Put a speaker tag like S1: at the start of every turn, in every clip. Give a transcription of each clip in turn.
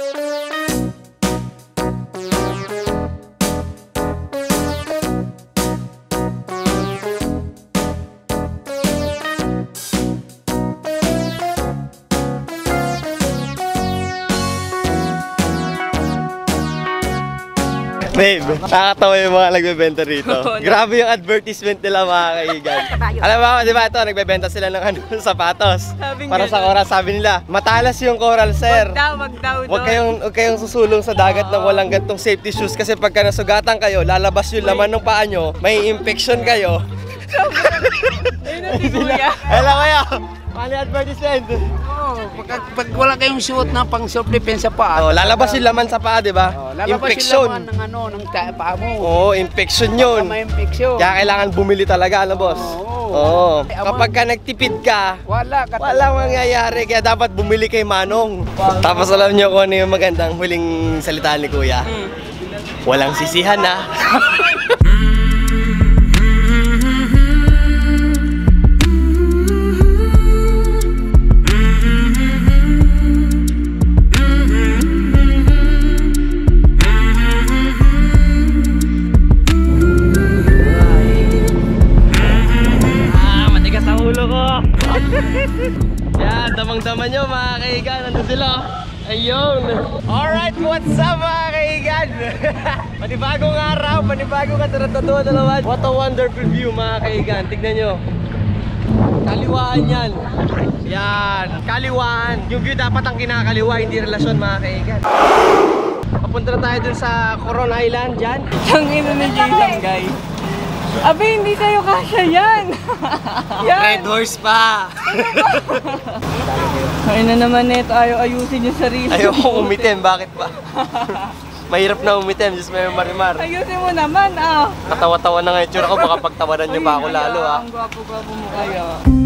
S1: you. Babe, nakakatawa yung mga nagbebenta rito. Grabe yung advertisement nila mga kaigan. Alam mo, di ba ito, nagbebenta sila ng ano, sapatos.
S2: Sabing
S1: Para sa coral, sabi nila, matalas yung coral, sir.
S2: Wag daw, wag daw
S1: Huwag kayong, huwag kayong susulong sa dagat ng walang gantong safety shoes kasi pagka nasugatan kayo, lalabas yung laman ng paa nyo, may infection kayo.
S2: Ayun na si Kuya.
S1: Hello kayo! Paano yung advertisement?
S3: Oh, pag, pag wala kayong suot na pang self-defense sa paa,
S1: Oh, lalabas yung laman sa paa, di ba?
S3: oh, lalabas
S1: infection.
S3: yung laman ng ano, ng paa mo.
S1: Oo, infection yun.
S3: May infection.
S1: Kaya kailangan bumili talaga, ano boss?
S3: Oo.
S1: Oo.
S3: Eh,
S1: Kapag ka nagtipid ka,
S3: Wala ka
S1: Walang mangyayari, kaya dapat bumili kay Manong. Tapos alam niyo kung ano yung magandang huling salita ni Kuya. Walang sisihan na. kataratutuan na naman. What a wonderful view mga kaigan. Tignan nyo. Kaliwaan yan. Yan, kaliwaan. Yung view dapat ang kinakaliwa, hindi relasyon mga kaigan. Papunta na tayo dun sa Coron Island dyan.
S2: Tangina ni Jason, guys. Abe, hindi kayo kasya yan.
S1: Red
S2: yan.
S1: horse pa.
S2: Ay na naman neto, ayaw ayusin yung sarili.
S1: Ayoko umitim, bakit ba? Mahirap na umitim, Diyos may marimar.
S2: Ayusin mo naman, ah.
S1: Katawa-tawa na nga yung tsura ko, baka pagtawanan niyo pa ako lalo ah.
S2: Ang gwapo-gwapo mo kaya.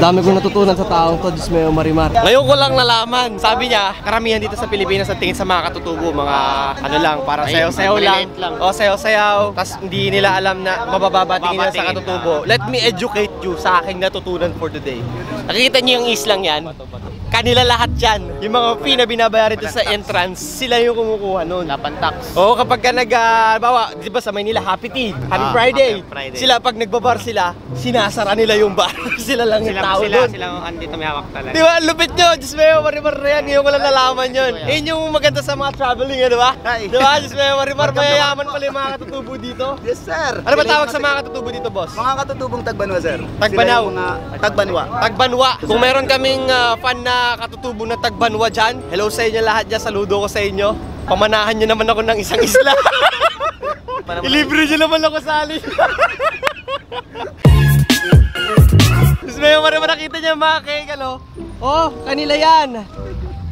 S1: Dami kong natutunan sa taong to, Diyos may marimar. Ngayon ko lang nalaman, sabi niya, karamihan dito sa Pilipinas ang tingin sa mga katutubo, mga ano lang, parang sayaw-sayaw lang. O sayaw-sayaw, tapos hindi nila alam na mabababa tingin nila sa katutubo. Let me educate you sa aking natutunan for today. Nakikita niyo yung islang yan? Kanila lahat yan. Yung mga fee na binabayaran dito sa entrance, sila yung kumukuha nun. Lapan tax. Oo, kapag ka nag, uh, bawa, di ba sa Maynila, Happy Tea, Happy Friday. Sila, pag nagbabar sila, sinasara nila yung bar. sila lang yung tao
S4: sila,
S1: doon.
S4: sila ang andito may hawak talaga.
S1: Di ba? Lupit nyo! Diyos mo marimar na yan. Ngayon ko lang nalaman yun. Yun yung maganda sa mga traveling, eh, di ba? Di ba? Diyos mo marimar. Mayayaman pala yung mga katutubo dito.
S5: Yes, sir.
S1: Ano ba tawag sa mga katutubo dito, boss?
S5: Mga katutubong tagbanwa, sir. Sila mga tagbanwa.
S1: Tagbanwa. Kung meron kaming ah, fan na katutubo na Tagbanwa dyan, hello sa inyo lahat dyan. Saludo ko sa inyo. Pamanahan nyo naman ako ng isang isla. Ilibre nyo naman ako sa alin. Tapos may mga nakita niya mga cake, ano? Oh, kanila yan.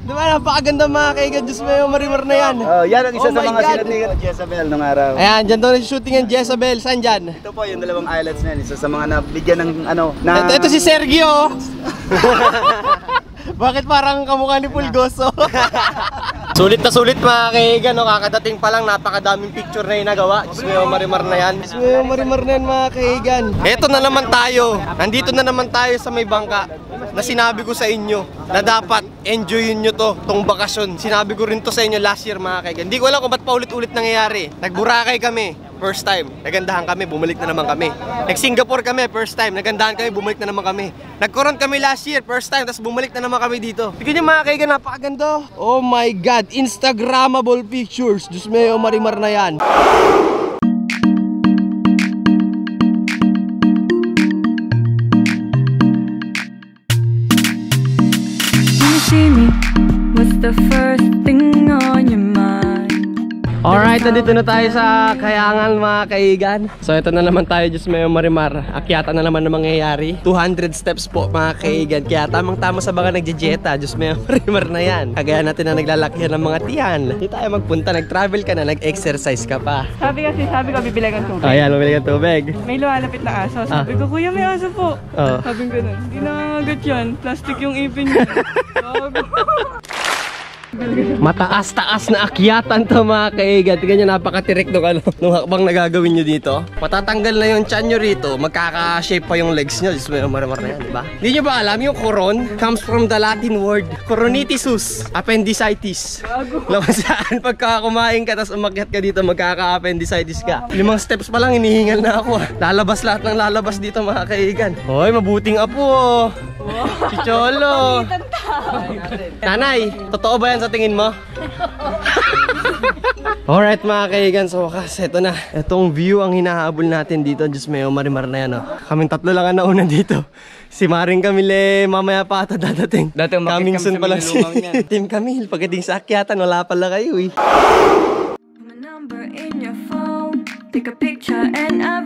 S1: Di ba, napakaganda mga kaigan. Diyos mo yung marimar na yan.
S5: Oh, yan ang isa
S1: Oh
S5: sa mga
S1: God.
S5: ni Jezebel nung araw.
S1: Ayan, dyan daw shooting ang Jezebel. Saan dyan?
S5: Ito po yung dalawang islands na yan. Isa sa mga nabigyan ng ano, na...
S1: Ito, ito si Sergio. Bakit parang kamukha ni Pulgoso? sulit na sulit mga kaigan, no? kakadating pa lang napakadaming picture na yung nagawa. Diyos mo yung marimar na yan. Diyos mo yung marimar na yan mga kaigan. Eto na naman tayo. Nandito na naman tayo sa may bangka na sinabi ko sa inyo na dapat enjoyin nyo to, tong bakasyon. Sinabi ko rin to sa inyo last year mga kaigan. Hindi ko alam kung ba't paulit-ulit nangyayari. Nagburakay kami. First time, nagandahan kami, bumalik na naman kami. Nag-Singapore kami, first time, nagandahan kami, bumalik na naman kami. Nag-Coron kami last year, first time, tapos bumalik na naman kami dito. Tignan niyo mga kaigan, napakaganda. Oh my God, Instagrammable pictures. Diyos mo yung marimar na yan.
S6: See me, what's the first
S1: Alright, nandito na tayo sa Kayangan mga kaigan. So ito na naman tayo, Diyos yung marimar. Akyata na naman ang mangyayari. 200 steps po mga kaigan. Kaya tamang tama sa mga nagjejeta, Diyos yung marimar na yan. Kagaya natin na naglalakihan ng mga tiyan. Hindi tayo magpunta, nag-travel ka na, nag-exercise ka pa.
S2: Sabi kasi, sabi ko, bibili kang tubig.
S1: Ayan, mamili ka tubig.
S2: May lumalapit na aso. Sabi
S1: Ah.
S2: ko, kuya, may aso po.
S1: Oh.
S2: Sabi ko, ganun. Hindi nangangagat yan. Plastic yung ipin niya. Gago.
S1: Mataas-taas na akyatan to mga kaigan. Tingnan nyo, napakatirik nung, ano, nung hakbang na gagawin nyo dito. Matatanggal na yung chan nyo rito, magkaka-shape pa yung legs nyo. Diyos mo yung maramar na yan, di ba? Hindi nyo ba alam, yung coron comes from the Latin word coronitisus, appendicitis. Laman saan, pagka kumain ka, tapos umakyat ka dito, magkaka-appendicitis ka. Limang steps pa lang, hinihingal na ako. Lalabas lahat ng lalabas dito mga kaigan. Hoy, mabuting apo. oh. Nanay, totoo ba yan sa tingin mo? Alright mga kaigan, sa wakas, eto na. Etong view ang hinahabol natin dito. Diyos may marimar na yan. Oh. Kaming tatlo lang ang nauna dito. Si Maring Camille, mamaya pa ata dadating.
S7: Dati umakyat
S1: Coming
S7: kami
S1: soon
S7: sa
S1: pa lang si. Team Camille. Pagdating sa akyatan, wala pala kayo eh.
S2: My number in your phone. Take a picture and a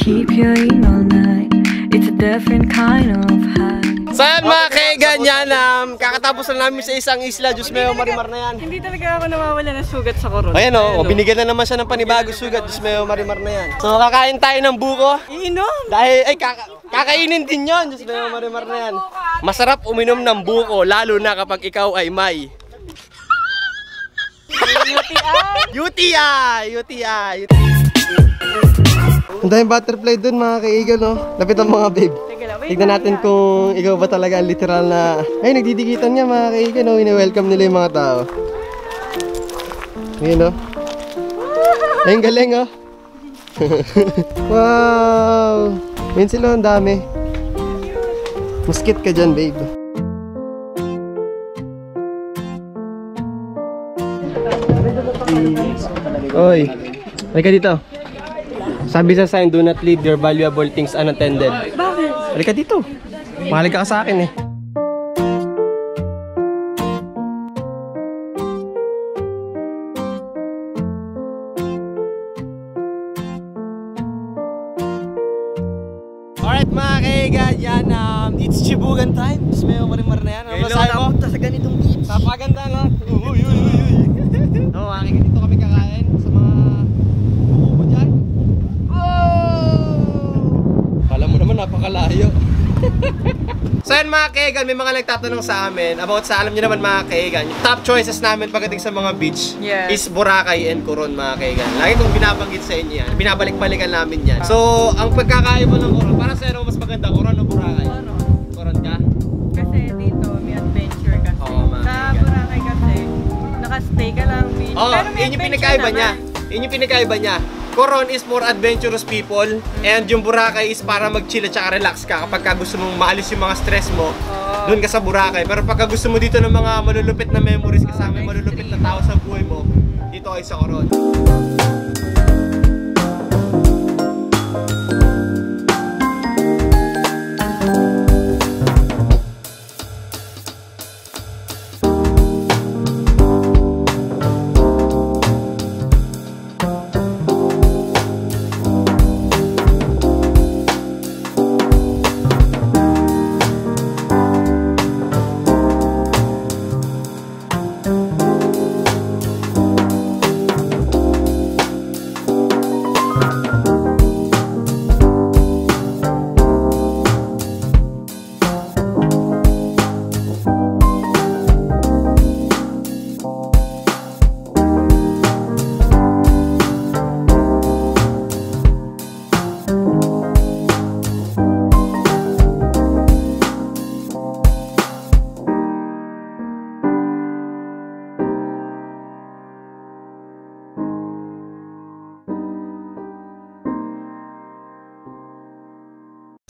S2: Keep you in all night It's a different kind of high
S1: Saan mga kaigan yan? Um, kakatapos na namin sa isang isla. Diyos may marimar na yan.
S7: Hindi talaga ako nawawala ng sugat sa koron.
S1: Ayan o, oh, binigyan na naman siya ng panibago sugat. Diyos may marimar na yan. So kakain tayo ng buko.
S7: Iinom!
S1: Dahil, ay, kaka kakainin din yon Diyos may marimar na yan. Masarap uminom ng buko, lalo na kapag ikaw ay may... UTI! UTI! UTI! Ang daming butterfly dun mga kaigan, no? Lapit ang mga babe. Tignan natin kung ikaw ba talaga ang literal na... Ay, nagdidikitan nga mga kaigan, no? Ini-welcome nila yung mga tao. Ngayon, no? Ay, ang galing, oh. wow! Ngayon sila, ang dami. Muskit ka dyan, babe. Oy, ay ka dito. Sabi sa sign, do not leave your valuable things unattended.
S7: Bakit?
S1: Halika dito. Mahalik ka sa akin eh. Alright mga kaigan, yan, um, it's Chibugan time. Tapos may marimar na yan. Ano masahe mo?
S4: sa ganitong beach.
S1: Napaganda na. Uy, uy, uy, uy. Oo, mga kaigan, dito kami kakain sa mga buko dyan. Oh! Kala mo naman napakalayo. so yan mga kaigan, may mga nagtatanong sa amin about sa, alam niyo naman mga kaigan, yung top choices namin pagdating sa mga beach
S7: Yes.
S1: is Boracay and Coron mga kaigan. Lagi kong binabanggit sa inyo yan. Binabalik-balikan namin yan. So, ang pagkakaiba ng Coron, para sa ano mas maganda, Coron o Boracay?
S7: Ano?
S1: Coron ka?
S7: Kasi dito, may adventure kasi.
S1: Oo, mga
S7: sa. Boracay kasi, nakastay ka lang beach.
S1: Oo,
S7: Pero may
S1: yun yung
S7: adventure
S1: pinagkaiba niya.
S7: naman.
S1: Yun yung pinagkaiba niya. Coron is more adventurous people and yung Boracay is para mag-chill at saka relax ka kapag ka gusto mong maalis yung mga stress mo.
S7: Oo.
S1: Doon ka sa Boracay. Pero pagka gusto mo dito ng mga malulupit na memories kasama yung malulupit na tao sa buhay mo, dito kayo sa Coron.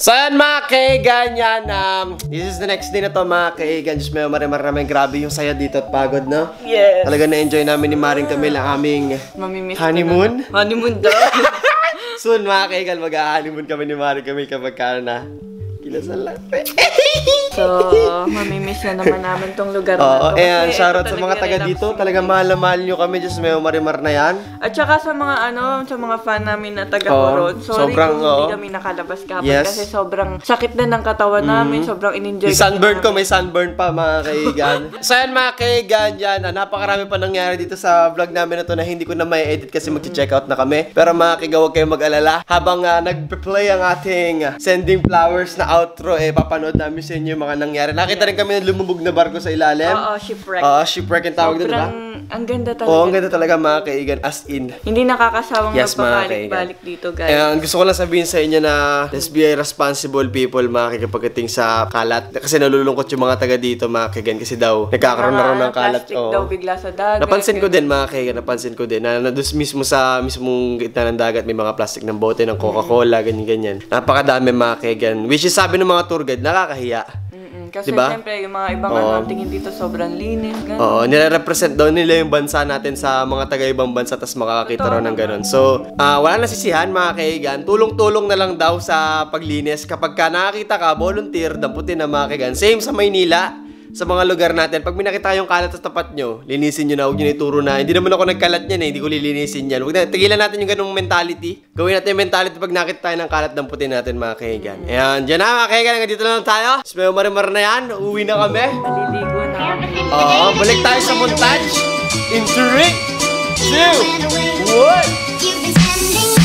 S1: So yan mga kaigan, yan. Um, this is the next day na to mga kaigan. Diyos may marimar namin. Grabe yung saya dito at pagod, no?
S2: Yes.
S1: Talaga na-enjoy namin ni Maring Camille ang aming
S2: Mamimiss
S1: honeymoon.
S2: na. Honeymoon daw.
S1: Soon mga kaigan, mag-honeymoon kami ni Maring Camille kapag ka na. Kinasal lang.
S2: so, mamimiss na naman namin tong lugar
S1: Oo,
S2: na to.
S1: ayan,
S2: Kasi
S1: shoutout
S2: ito
S1: sa mga
S2: talaga
S1: taga dito. Talaga mahal na mahal nyo kami. Diyos may marimar na yan.
S2: At saka sa mga ano, sa mga fan namin na taga
S1: Oo,
S2: Coron. Sorry
S1: sobrang,
S2: kung hindi
S1: oo.
S2: kami nakalabas kahapon
S1: Yes.
S2: kasi sobrang sakit na ng katawan namin. Sobrang in-enjoy
S1: Yung sunburn ko, may sunburn pa mga kaigan. so yan mga kaigan dyan, ah, napakarami pa nangyari dito sa vlog namin na to na hindi ko na may edit kasi mag-check out na kami. Pero mga kaiga, huwag kayong mag-alala. Habang uh, nag-play ang ating ah, Sending Flowers na outro, eh, papanood namin sa inyo yung mga nangyari. Nakita rin kami ng lumubog na barko sa ilalim.
S2: Oo, shipwreck.
S1: Oo, shipwreck yung tawag doon, diba?
S2: Ang ganda talaga.
S1: Oo, ang ganda talaga mga kaigan, as in.
S2: Hindi nakakasawang
S1: Yes, mga
S2: magpabalik-balik dito, guys.
S1: And gusto ko lang sabihin sa inyo na let's be responsible people mga kikipagdating sa kalat. Kasi nalulungkot yung mga taga dito mga kaigan kasi daw nagkakaroon na rin ng kalat.
S2: plastic
S1: Oo.
S2: daw bigla sa dagat.
S1: Napansin ko din mga kaigan, napansin ko din na, na doon mismo sa mismong gitna ng dagat may mga plastic ng bote ng Coca-Cola, ganyan-ganyan. Napakadami mga kaigan. Which is sabi ng mga tour guide, nakakahiya.
S2: Kasi
S1: Diba?
S2: siyempre, yung mga ibang
S1: Oo.
S2: ano, tingin dito sobrang linis. Ganun.
S1: Oo, nire-represent daw nila yung bansa natin sa mga taga-ibang bansa tapos makakakita
S2: Totoo
S1: raw ng ganun. So, ah, wala nasisihan mga kaigan. Tulong-tulong na lang daw sa paglinis. Kapag ka nakakita ka, volunteer, damputin na mga kaigan. Same sa Maynila, sa mga lugar natin. Pag may nakita kayong kalat sa tapat nyo, linisin nyo na, huwag nyo na ituro na. Hindi naman ako nagkalat yan eh, hindi ko lilinisin yan. Huwag na, tigilan natin yung ganung mentality. Gawin natin yung mentality pag nakita tayo ng kalat, damputin natin mga kaigan. Ayan, dyan na mga hanggang dito na lang tayo. Smell marimar na yan, uuwi na kami.
S2: Maliligo na.
S1: Oo, balik tayo sa montage. In 3, 2, 1.
S4: You've been spending